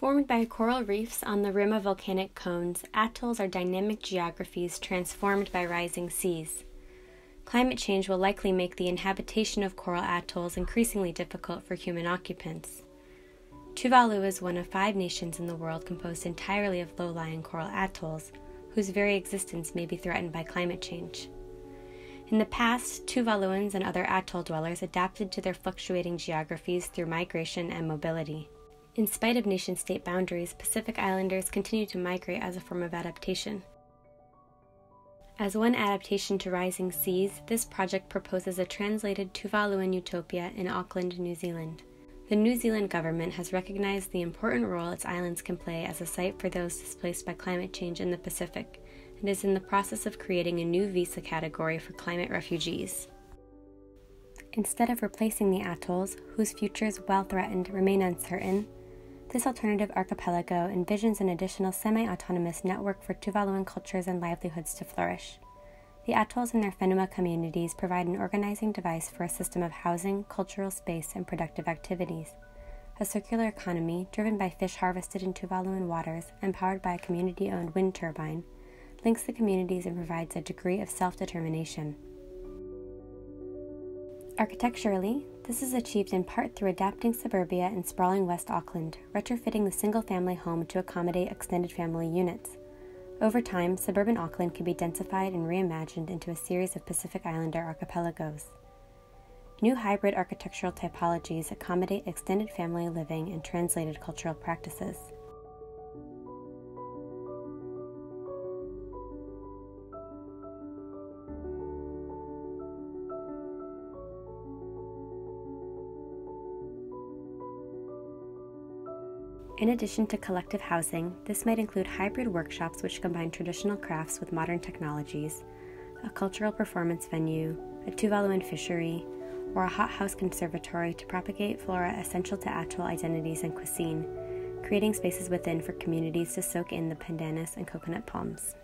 Formed by coral reefs on the rim of volcanic cones, atolls are dynamic geographies transformed by rising seas. Climate change will likely make the inhabitation of coral atolls increasingly difficult for human occupants. Tuvalu is one of five nations in the world composed entirely of low lying coral atolls, whose very existence may be threatened by climate change. In the past, Tuvaluans and other atoll dwellers adapted to their fluctuating geographies through migration and mobility. In spite of nation state boundaries, Pacific Islanders continue to migrate as a form of adaptation. As one adaptation to rising seas, this project proposes a translated Tuvaluan utopia in Auckland, New Zealand. The New Zealand government has recognized the important role its islands can play as a site for those displaced by climate change in the Pacific and is in the process of creating a new visa category for climate refugees. Instead of replacing the atolls, whose futures, while threatened, remain uncertain, this alternative archipelago envisions an additional semi autonomous network for Tuvaluan cultures and livelihoods to flourish. The atolls and their whenua communities provide an organizing device for a system of housing, cultural space, and productive activities. A circular economy, driven by fish harvested in Tuvaluan waters and powered by a community owned wind turbine, links the communities and provides a degree of self determination. Architecturally, this is achieved in part through adapting suburbia and sprawling West Auckland, retrofitting the single family home to accommodate extended family units. Over time, suburban Auckland can be densified and reimagined into a series of Pacific Islander archipelagos. New hybrid architectural typologies accommodate extended family living and translated cultural practices. In addition to collective housing, this might include hybrid workshops which combine traditional crafts with modern technologies, a cultural performance venue, a Tuvaluan fishery, or a hothouse conservatory to propagate flora essential to atoll identities and cuisine, creating spaces within for communities to soak in the pandanus and coconut palms.